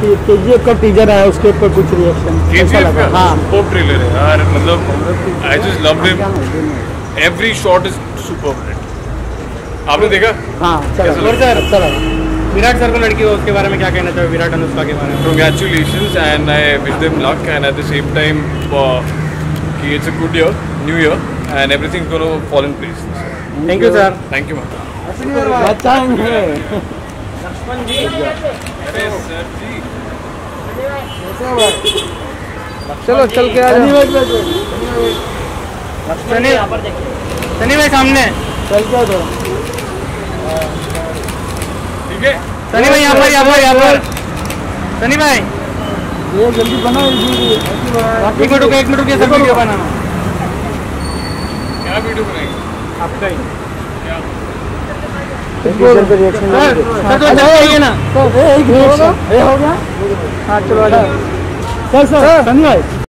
KGF का teaser आया उसके ऊपर कुछ रिएक्शन हाँ। ट्रेलर है यार मतलब I just love him every shot is super आपने देखा? हाँ चलो। सर अच्छा विराट सर को लड़की हो उसके बारे में क्या कहना चाहिए विराट अनुष्का के बारे में। And I wish them luck and at the same time uh, कि it's a good year new year and everything's going to fall in place. Thank you sir thank you man बचाएँगे अरे सर जी। चलो चल के आ जाओ। सनी सनी भाई सामने। चल के है। सनी भाई यहाँ पर यहाँ पर यहाँ पर। सनी भाई ये जल्दी बनाओ ये एक मिनट रुको एक मिनट रुकिए सर वीडियो बनाना क्या वीडियो बनाएँगे? आपका ही। टीजर पे रिएक्शन सर सर तो जल्दी ना। एक हो गया? हाँ चलो सर सर